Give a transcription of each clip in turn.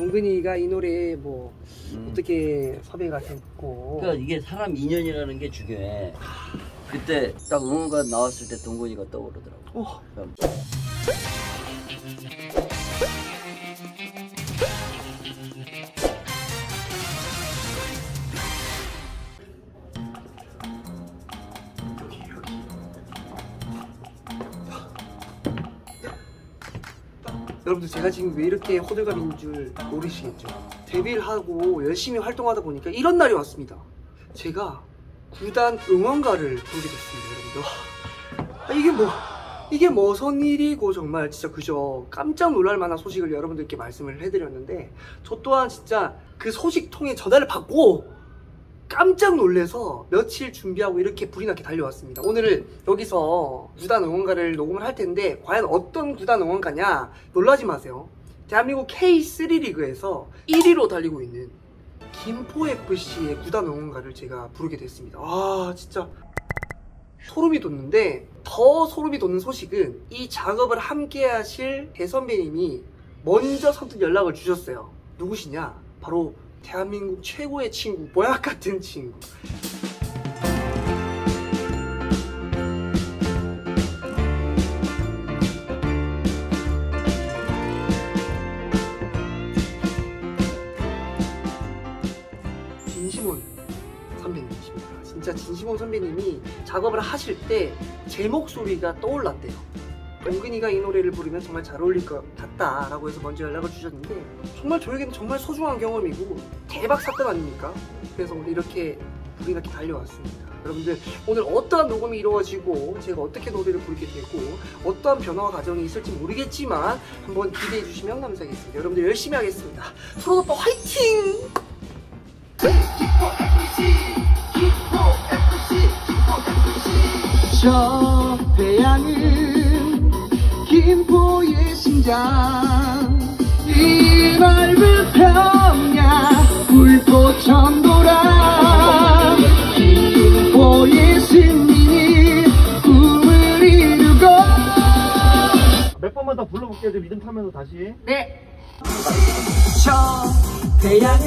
동근이가 이 노래에 뭐 음. 어떻게 섭외가 됐고 그러니까 이게 사람 인연이라는 게 중요해. 그때 딱 응원가 나왔을 때 동건이가 떠오르더라고. 어, 여러분들 제가 지금 왜 이렇게 호들갑인 줄 모르시겠죠? 데뷔를 하고 열심히 활동하다 보니까 이런 날이 왔습니다. 제가 구단 응원가를 부르게 됐습니다, 여러분들. 와, 아, 이게 뭐 이게 무슨 일이고 정말 진짜 그저 깜짝 놀랄 만한 소식을 여러분들께 말씀을 해드렸는데 저 또한 진짜 그 소식 통해 전화를 받고 깜짝 놀래서 며칠 준비하고 이렇게 불이 나게 달려왔습니다. 오늘 여기서 구단 응원가를 녹음을 할 텐데 과연 어떤 구단 응원가냐 놀라지 마세요. 대한민국 K3 리그에서 1위로 달리고 있는 김포FC의 구단 응원가를 제가 부르게 됐습니다. 아 진짜 소름이 돋는데 더 소름이 돋는 소식은 이 작업을 함께 하실 대선배님이 먼저 선뜻 연락을 주셨어요. 누구시냐? 바로 대한민국 최고의 친구, 모약 같은 친구. 진심원 선배님이십니다. 진짜 진심원 선배님이 작업을 하실 때 제 목소리가 떠올랐대요. 동근이가 이 노래를 부르면 정말 잘 어울릴 것 같다라고 해서 먼저 연락을 주셨는데 정말 저에게는 정말 소중한 경험이고 대박 사건 아닙니까? 그래서 오늘 이렇게 불이 나게 달려왔습니다. 여러분들 오늘 어떠한 녹음이 이루어지고 제가 어떻게 노래를 부르게 되고 어떠한 변화와 과정이 있을지 모르겠지만 한번 기대해 주시면 감사하겠습니다. 여러분들 열심히 하겠습니다. 서로 오빠 화이팅! 저 태양 심장 이 넓은 평야 불꽃처럼 돌아 김포의 승리는 꿈을 이루고 몇 번만 더 불러볼게요. 좀 리듬 타면서 다시. 네. 저 태양은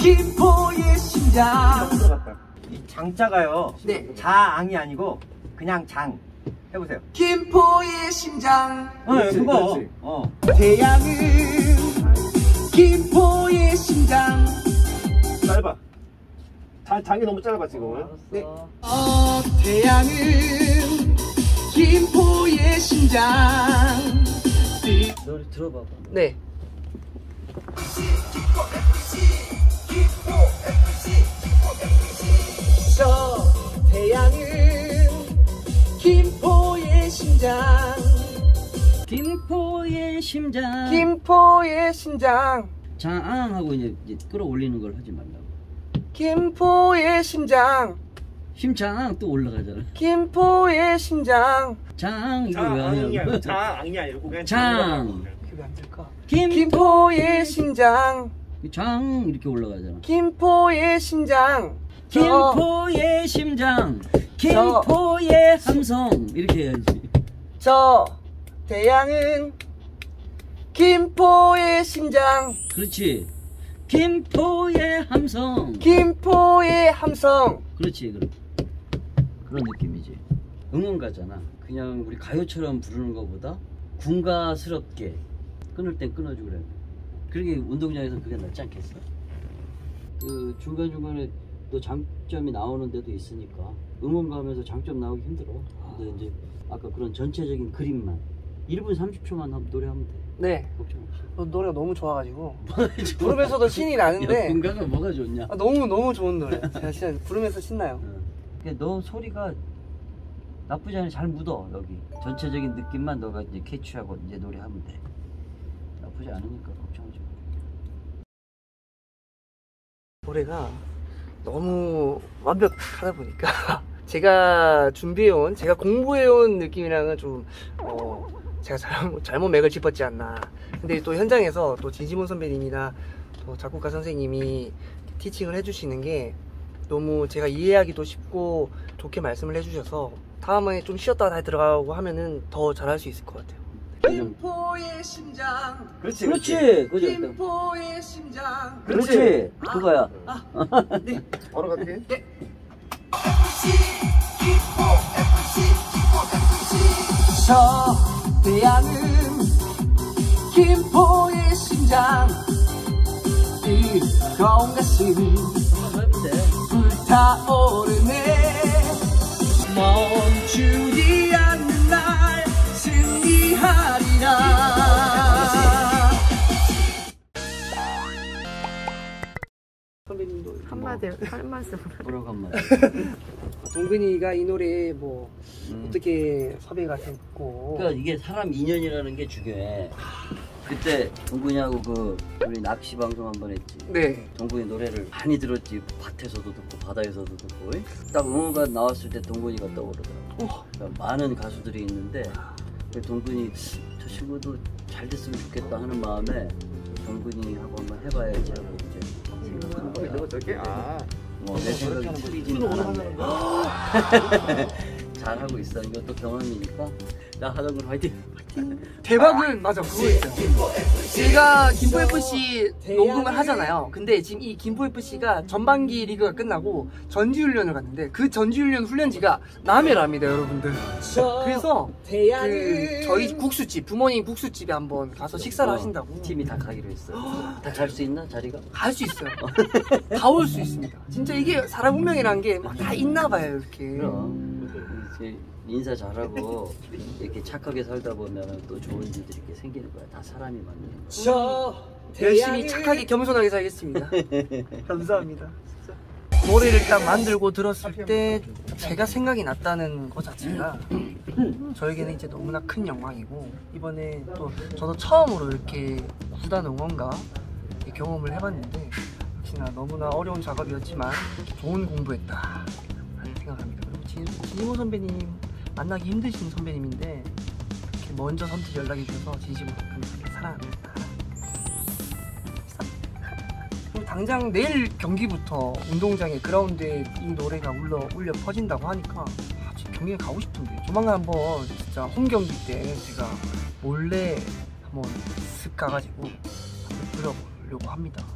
김포의 심장 들어갔다. 이 장자가요. 네. 자앙이 아니고 그냥 장. 해보세요. 김포의 심장 어, 그렇지, 그거. 그렇지. 어. 태양은 김포의 심장 짧아. 자, 장이 너무 짧아 지금. 네. 어, 태양은 김포의 심장 노래 들어봐봐. 네. 저 김포의 심장. 김포의 심장 장하고 이제, 이제 끌어올리는 걸 하지 말라고. 김포의 심장 심장 또 올라가잖아. 김포의 심장 장 이거 왜 아니고 하냐고. 자앙이 아니고 그냥 장. 그게 안 될까? 김포의 김포의 심장 장 이렇게 올라가잖아. 김포의 심장 저- 김포의 심장. 김포의 함성 이렇게 해야지. 저 태양은 김포의 심장 그렇지. 김포의 함성. 김포의 함성 그렇지. 그런 그런 느낌이지. 응원가잖아. 그냥 우리 가요처럼 부르는 것보다 군가스럽게 끊을 땐 끊어주고 그래. 그러게 운동장에서 그게 낫지 않겠어? 그 중간 중간에 또 장점이 나오는 데도 있으니까 응원가 하면서 장점 나오기 힘들어. 근데 이제 아까 그런 전체적인 그림만 1분 30초만 하면 노래하면 돼. 네. 걱정 없이. 어, 노래가 너무 좋아가지고. 부르면서도 신이 나는데. 군가가 뭐가 좋냐? 아, 너무 너무 좋은 노래. 제가 진짜 부르면서 신나요. 어. 근데 너 소리가 나쁘지 않아 잘 묻어 여기. 전체적인 느낌만 너가 이제 캐치하고 이제 노래하면 돼. 나쁘지 않으니까 걱정하지 마. 노래가 너무 완벽하다 보니까 제가 준비해온 제가 공부해온 느낌이랑은 좀 어, 제가 잘못, 잘못 맥을 짚었지 않나. 근데 또 현장에서 또 진심원 선배님이나 또 작곡가 선생님이 티칭을 해주시는 게 너무 제가 이해하기도 쉽고 좋게 말씀을 해주셔서 다음에 좀 쉬었다가 다시 들어가고 하면은 더 잘할 수 있을 것 같아요. 김포의 심장. 그렇지 그렇지 그죠? 김포의 심장. 그렇지. 그거야. 네. 바로 갈게. 저 태양은 김포의 심장. 뜨거운 가슴 불타오르네. 멈추지 않 한마디 할 말씀 뭐라고. 한마디 동근이가 이 노래에 뭐 음. 어떻게 섭외가 됐고. 그러니까 이게 사람 인연이라는 게 중요해. 그때 동근이하고 그 우리 낚시 방송 한 번 했지. 네. 동근이 노래를 많이 들었지. 밭에서도 듣고 바다에서도 듣고. 딱 응원가 나왔을 때 동근이가 떠오르더라고. 어. 그러니까 많은 가수들이 있는데 그 동근이 저 친구도 잘 됐으면 좋겠다 하는 마음에 동근이하고 한번 해봐야지 하고 이제 이거 저게 아. 뭐, 내 않았네 잘하고 있어. 이것도 경험이니까. 나 하던 걸 화이팅 대박은 맞아 그거 있어요. 제가 김포 FC 녹음을 하잖아요. 근데 지금 이 김포 FC가 전반기 리그가 끝나고 전지훈련을 갔는데 그 전지훈련 훈련지가 남해랍니다 여러분들. 그래서 그 저희 국수집 부모님 국수집에 한번 가서 식사를 어, 하신다고. 팀이 다 가기로 했어 다잘 수 있나 자리가? 갈 수 있어요. 다 올 수 있습니다. 진짜 이게 사람 운명이라는 게막 다 있나 봐요 이렇게. 그럼. 이제 인사 잘하고 이렇게 착하게 살다 보면 또 좋은 일들이 이렇게 생기는 거야 다 사람이 맞는 거야 열심히 착하게 겸손하게 살겠습니다. 감사합니다. 노래를 딱 만들고 들었을 때 제가 생각이 났다는 것 자체가 저에게는 이제 너무나 큰 영광이고 이번에 또 저도 처음으로 이렇게 구단 응원가 이 경험을 해봤는데 역시나 너무나 어려운 작업이었지만 좋은 공부했다 라는 생각합니다. 그리고 진, 진이모 선배님 만나기 힘드신 선배님인데 이렇게 먼저 선뜻 연락해 주셔서 진심으로 감사합니다. 사랑합니다. 당장 내일 경기부터 운동장에 그라운드에 이 노래가 울려 울려 퍼진다고 하니까 아, 경기에 가고 싶은데 조만간 한번 진짜 홈 경기 때 제가 몰래 한번 쓱 가가지고 한번 불러보려고 합니다.